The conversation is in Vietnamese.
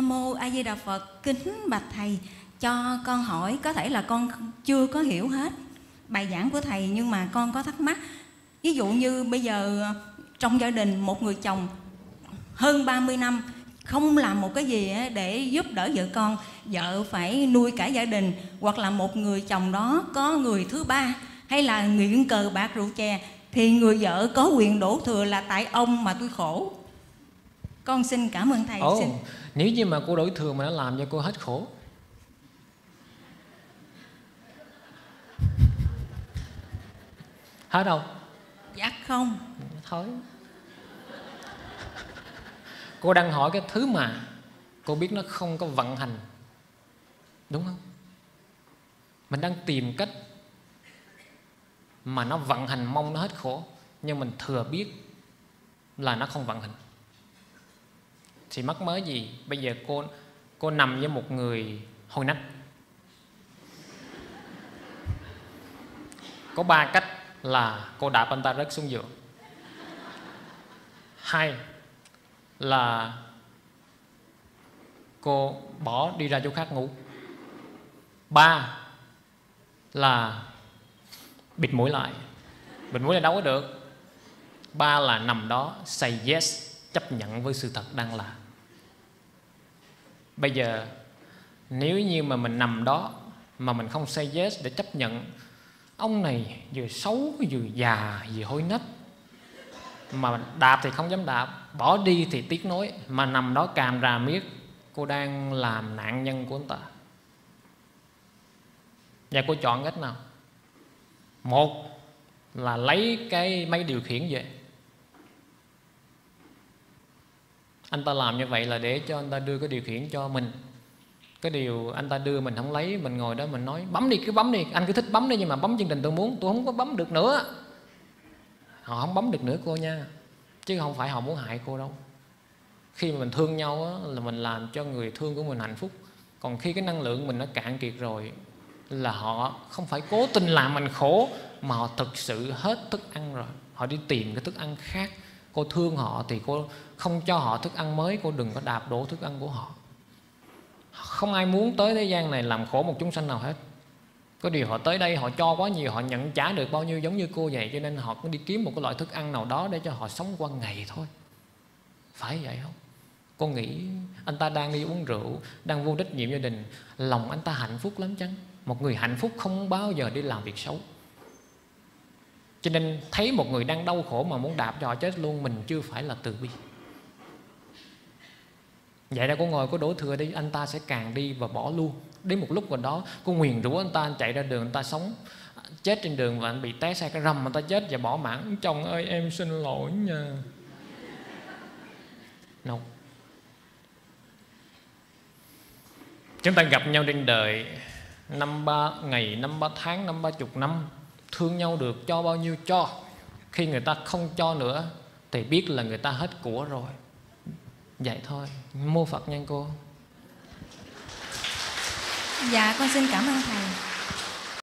Nam mô A Di Đà Phật, kính bạch thầy, cho con hỏi có thể là con chưa có hiểu hết bài giảng của thầy nhưng mà con có thắc mắc. Ví dụ như bây giờ trong gia đình một người chồng hơn 30 năm không làm một cái gì để giúp đỡ vợ con, vợ phải nuôi cả gia đình hoặc là một người chồng đó có người thứ ba hay là nghiện cờ bạc rượu chè thì người vợ có quyền đổ thừa là tại ông mà tôi khổ. Con xin cảm ơn thầy. Ồ, Xin nếu như mà cô đổi thừa mà nó làm cho cô hết khổ Hết đâu? dạ không. Thôi Cô đang hỏi cái thứ mà Cô biết nó không có vận hành Đúng không? Mình đang tìm cách Mà nó vận hành mong nó hết khổ Nhưng mình thừa biết Là nó không vận hành thì mắc mớ gì? Bây giờ cô cô nằm với một người hôi nách. Có ba cách là cô đạp anh ta rớt xuống giường. Hai là cô bỏ đi ra chỗ khác ngủ. Ba là bịt mũi lại. Bịt mũi là đâu có được. Ba là nằm đó, say yes, chấp nhận với sự thật đang là bây giờ, nếu như mà mình nằm đó mà mình không say yes để chấp nhận, ông này vừa xấu, vừa già, vừa hôi nách, mà đạp thì không dám đạp, bỏ đi thì tiếc nối mà nằm đó càm rà miết, cô đang làm nạn nhân của anh ta. Và cô chọn cách nào? Một là lấy cái máy điều khiển về. Anh ta làm như vậy là để cho anh ta đưa cái điều khiển cho mình. Cái điều anh ta đưa mình không lấy mình ngồi đó mình nói bấm đi cứ bấm đi. Anh cứ thích bấm đi nhưng mà bấm chương trình tôi muốn tôi không có bấm được nữa. Họ không bấm được nữa cô nha. Chứ không phải họ muốn hại cô đâu. Khi mà mình thương nhau á, là mình làm cho người thương của mình hạnh phúc. Còn khi cái năng lượng mình nó cạn kiệt rồi là họ không phải cố tình làm mình khổ mà họ thực sự hết thức ăn rồi. Họ đi tìm cái thức ăn khác cô thương họ thì cô không cho họ thức ăn mới, cô đừng có đạp đổ thức ăn của họ. Không ai muốn tới thế gian này làm khổ một chúng sanh nào hết. Có điều họ tới đây, họ cho quá nhiều, họ nhận trả được bao nhiêu giống như cô vậy, cho nên họ cũng đi kiếm một cái loại thức ăn nào đó để cho họ sống qua ngày thôi. Phải vậy không? Cô nghĩ anh ta đang đi uống rượu, đang vô trách nhiệm gia đình, lòng anh ta hạnh phúc lắm chăng? Một người hạnh phúc không bao giờ đi làm việc xấu cho nên thấy một người đang đau khổ mà muốn đạp cho họ chết luôn, mình chưa phải là từ bi. Vậy ra cô ngồi cô đổ thừa đi, anh ta sẽ càng đi và bỏ luôn. Đến một lúc nào đó cô nguyền rủa anh ta, anh chạy ra đường, anh ta sống, chết trên đường và anh bị té xe, cái rầm anh ta chết và bỏ mạng. Chồng ơi, em xin lỗi nha. No. chúng ta gặp nhau trên đời năm ba, ngày năm ba tháng, năm ba chục năm thương nhau được cho bao nhiêu cho. Khi người ta không cho nữa, thì biết là người ta hết của rồi. Vậy thôi. Mô phật nhân cô. Dạ con xin cảm ơn thầy.